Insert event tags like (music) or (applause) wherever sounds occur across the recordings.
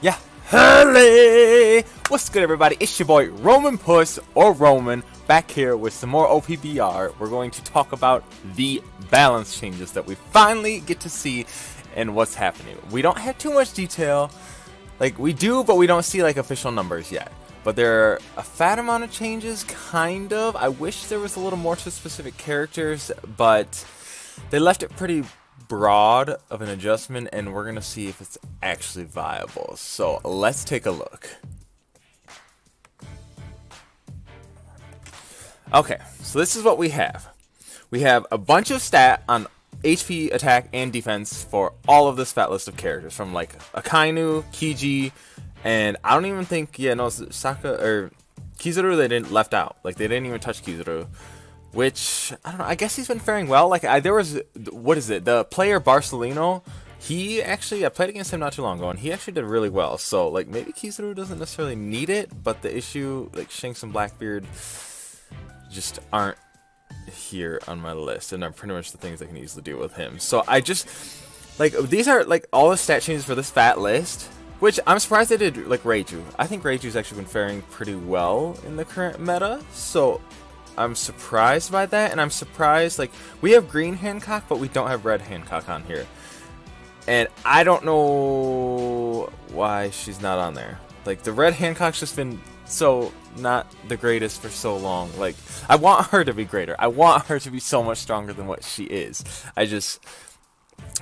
Yeah, hello! What's good, everybody? It's your boy Romanpuss or Roman back here with some more OPBR. We're going to talk about the balance changes that we finally get to see and what's happening. We don't have too much detail. Like we do, but we don't see like official numbers yet. But there are a fat amount of changes, kind of. I wish there was a little more to specific characters, but they left it pretty broad of an adjustment and we're gonna see if it's actually viable. So let's take a look. Okay so this is what we have. We have a bunch of stat on HP attack and defense for all of this fat list of characters from like Akainu, Kiji, and I don't even think yeah no Saka or Kizaru they didn't left out. Like they didn't even touch Kizaru which I don't know. I guess he's been faring well. Like I, there was, what is it? The player Barcelino. He actually, I played against him not too long ago, and he actually did really well. So like maybe Kizaru doesn't necessarily need it, but the issue, like Shanks and Blackbeard, just aren't here on my list, and are pretty much the things I can easily deal with him. So I just like these are like all the stat changes for this fat list. Which I'm surprised they did like Reiju. I think Reiju's actually been faring pretty well in the current meta. So I'm surprised by that, and I'm surprised, like, we have green Hancock, but we don't have red Hancock on here. And I don't know why she's not on there. Like, the red Hancock's just been so not the greatest for so long. Like, I want her to be greater. I want her to be so much stronger than what she is. I just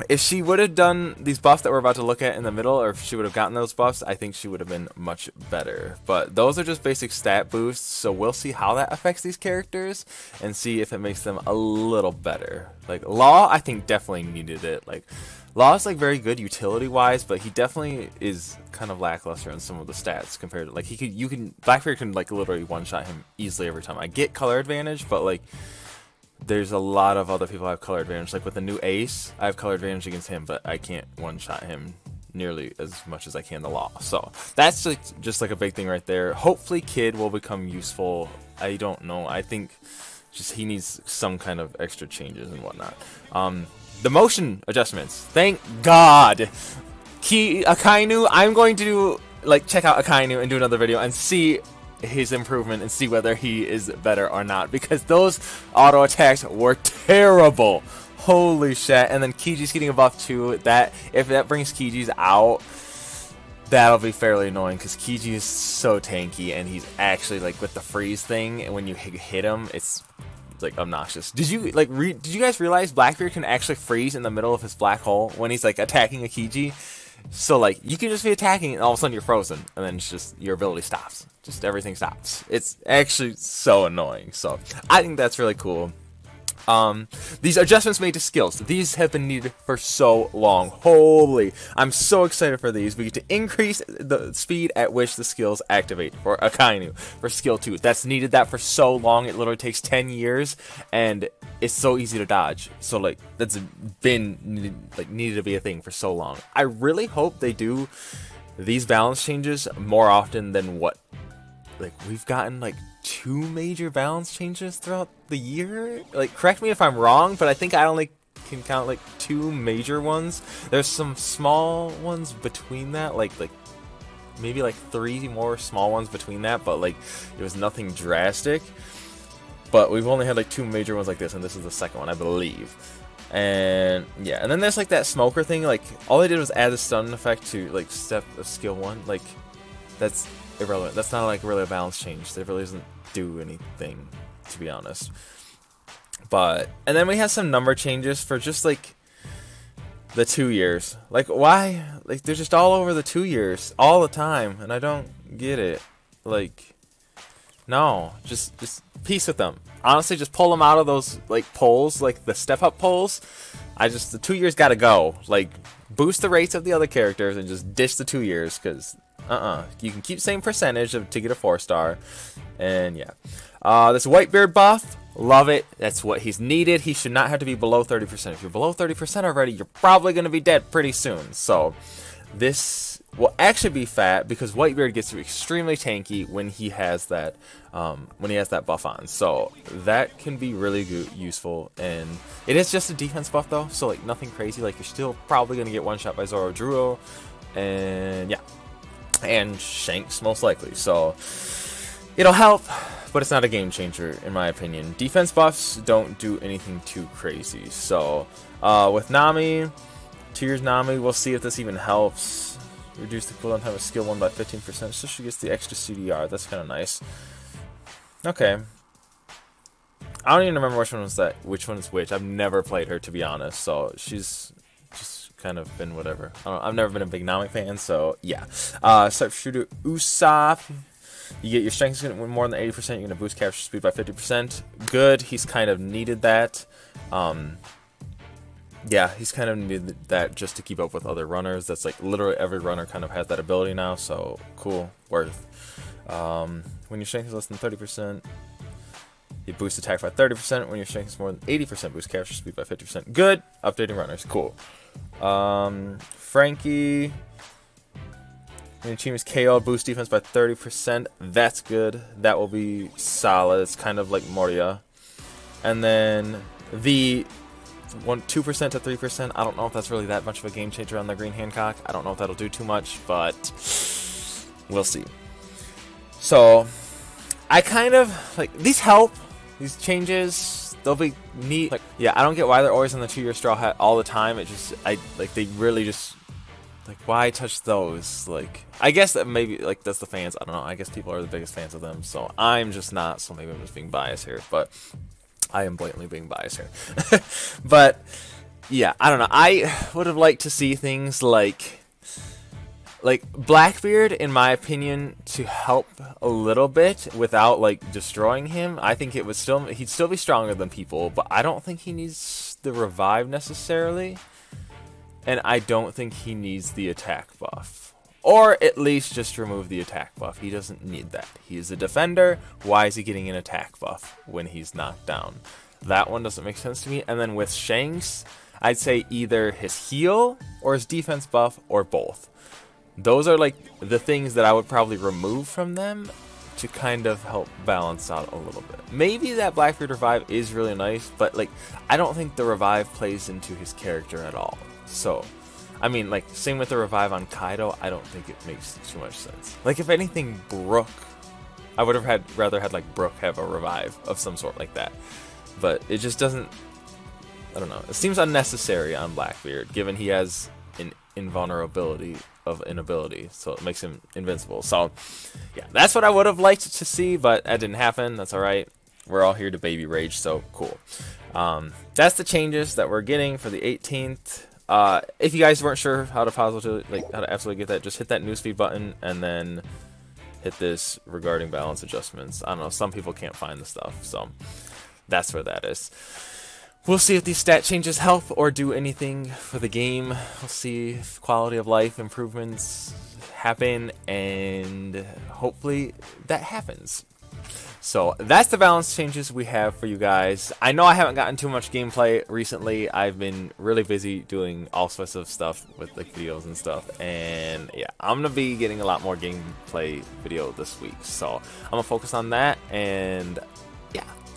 if she would have done these buffs that we're about to look at in the middle, or if she would have gotten those buffs, I think she would have been much better. But those are just basic stat boosts, so we'll see how that affects these characters and see if it makes them a little better. Like Law, I think definitely needed it. Like Law is like very good utility wise, but he definitely is kind of lackluster on some of the stats compared to like he could you can Blackbeard can like literally one shot him easily every time. I get color advantage, but like there's a lot of other people I have color advantage. Like with the new Ace, I have color advantage against him, but I can't one shot him nearly as much as I can the law. So that's just, just like a big thing right there. Hopefully Kid will become useful. I don't know. I think just he needs some kind of extra changes and whatnot. Um, the motion adjustments. Thank God. Ki Akainu, I'm going to like check out Akainu and do another video and see his improvement and see whether he is better or not because those auto attacks were terrible. Holy shit! And then Kiji's getting a buff too. That if that brings Kiji's out, that'll be fairly annoying because Kiji is so tanky and he's actually like with the freeze thing and when you hit him, it's like obnoxious. Did you like did you guys realize Blackbeard can actually freeze in the middle of his black hole when he's like attacking a Kiji? So like you can just be attacking and all of a sudden you're frozen and then it's just your ability stops. Just everything stops. It's actually so annoying. So I think that's really cool. Um, these adjustments made to skills. These have been needed for so long. Holy, I'm so excited for these. We get to increase the speed at which the skills activate for Akainu for skill 2. That's needed that for so long. It literally takes 10 years and it's so easy to dodge. So like that's been like needed to be a thing for so long. I really hope they do these balance changes more often than what like we've gotten like two major balance changes throughout the year. Like correct me if I'm wrong, but I think I only can count like two major ones. There's some small ones between that, like like maybe like three more small ones between that, but like it was nothing drastic. But we've only had like two major ones like this, and this is the second one, I believe. And yeah, and then there's like that smoker thing. Like all they did was add a stun effect to like step of skill one. Like that's irrelevant. That's not like really a balance change. It really doesn't do anything, to be honest. But and then we have some number changes for just like the two years. Like why? Like they're just all over the two years all the time, and I don't get it. Like no, just just peace with them. Honestly, just pull them out of those like poles, like the step up poles. I just the two years got to go. Like boost the rates of the other characters and just dish the two years because uh-uh. You can keep same percentage of, to get a four star, and yeah. Uh, this Whitebeard buff, love it. That's what he's needed. He should not have to be below 30%. If you're below 30% already, you're probably going to be dead pretty soon. So this will actually be fat because Whitebeard gets extremely tanky when he has that um, when he has that buff on. So that can be really good, useful. And it is just a defense buff though, so like nothing crazy. Like you're still probably going to get one shot by Zoro Druo. And yeah, and Shanks most likely. So it'll help, but it's not a game changer in my opinion. Defense buffs don't do anything too crazy. So uh, with Nami, Tears Nami, we'll see if this even helps. Reduce the cooldown time of skill 1 by 15%, so she gets the extra CDR. That's kind of nice. Okay. I don't even remember which one was that, which one is which. I've never played her, to be honest, so she's just kind of been whatever. I have never been a big Nami fan, so yeah. Uh, Sharpshooter Usopp. You get your strength is going to win more than 80%. You're going to boost capture speed by 50%. Good. He's kind of needed that. Um, yeah, he's kind of needed that just to keep up with other runners. That's like literally every runner kind of has that ability now. So cool, worth. Um, when your strength is less than 30%, you boost attack by 30%. When your strength is more than 80%, boost capture speed by 50%. Good. Updating runners. Cool. Um. When your team is KO, boost defense by 30%. That's good. That will be solid. It's kind of like Moria. And then the one two percent to three percent. I don't know if that's really that much of a game changer on the Green Hancock. I don't know if that'll do too much, but we'll see. So I kind of like these help. These changes, they'll be neat. Like, yeah, I don't get why they're always on the two-year straw hat all the time. It just, I like they really just like why touch those? Like, I guess that maybe like that's the fans. I don't know. I guess people are the biggest fans of them, so I'm just not. So maybe I'm just being biased here, but I am blatantly being biased here. (laughs) but yeah, I don't know. I would have liked to see things like like Blackbeard, in my opinion, to help a little bit without like destroying him. I think it would still he'd still be stronger than people, but I don't think he needs the revive necessarily. And I don't think he needs the attack buff. Or at least just remove the attack buff. He doesn't need that. He's a defender. Why is he getting an attack buff when he's knocked down? That one doesn't make sense to me. And then with Shanks, I'd say either his heal or his defense buff or both. Those are like the things that I would probably remove from them to kind of help balance out a little bit. Maybe that Blackbeard revive is really nice, but like I don't think the revive plays into his character at all. So I mean, like, same with the revive on Kaido, I don't think it makes too much sense. Like, if anything, Brook, I would have had rather had, like, Brook have a revive of some sort like that. But it just doesn't, I don't know. It seems unnecessary on Blackbeard, given he has invulnerability of inability, so it makes him invincible. So, yeah, that's what I would have liked to see, but that didn't happen. That's alright. We're all here to baby rage, so cool. Um, that's the changes that we're getting for the 18th. Uh, if you guys weren't sure how to positively, like how to absolutely get that, just hit that newsfeed button and then hit this regarding balance adjustments. I don't know, some people can't find the stuff, so that's where that is. We'll see if these stat changes help or do anything for the game. We'll see if quality of life improvements happen, and hopefully that happens. So that's the balance changes we have for you guys. I know I haven't gotten too much gameplay recently. I've been really busy doing all sorts of stuff with like videos and stuff. And yeah, I'm going to be getting a lot more gameplay video this week. So I'm to focus on that. And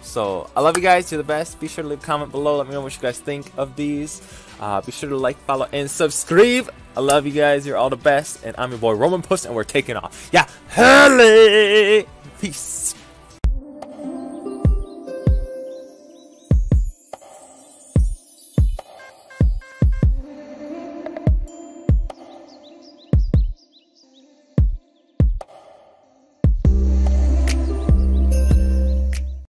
so I love you guys. You're the best. Be sure to leave a comment below. Let me know what you guys think of these. Uh, be sure to like, follow, and subscribe. I love you guys. You're all the best. And I'm your boy Romanpuss, and we're taking off. Yeah, hurry! Peace.